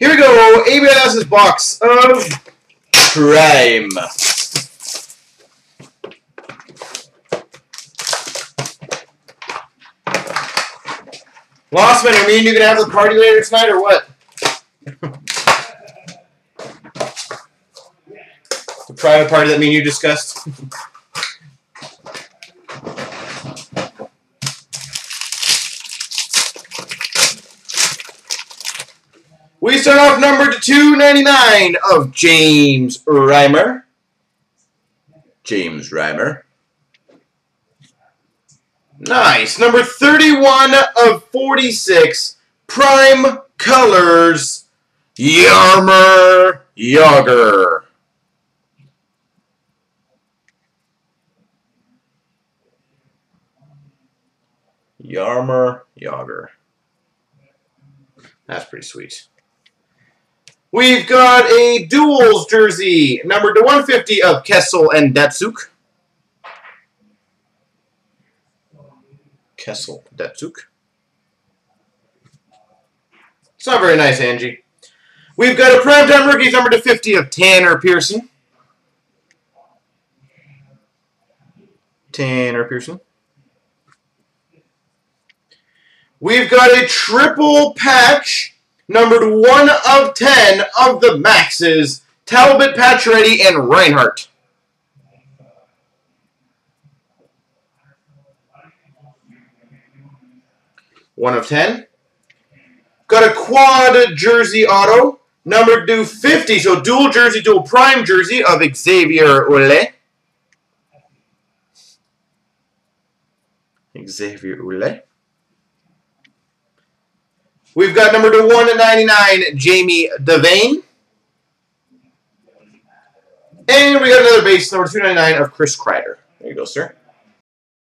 Here we go. ABLS's box of Prime. Lost man, are me and you gonna have the party later tonight or what? the private party that me and you discussed. we start off number 299 of James Reimer. James Reimer. Nice. Number 31 of 46. Prime Colors. Jaromir Jagr. Jaromir Jagr. That's pretty sweet. We've got a duels jersey, number to 150 of Kessel and Datsyuk. Kessel Datsyuk. It's not very nice, Angie. We've got a primetime rookies number to 50 of Tanner Pearson. Tanner Pearson. We've got a triple patch, numbered 1 of 10 of the Maxes, Talbot, Pacioretty, and Reinhart. One of 10. Got a quad jersey auto, numbered to 50, so dual jersey, dual prime jersey of Xavier Ouellet. Xavier Ouellet. We've got number to 1 99, Jamie Devane. And we got another base, number 299 of Chris Kreider. There you go, sir.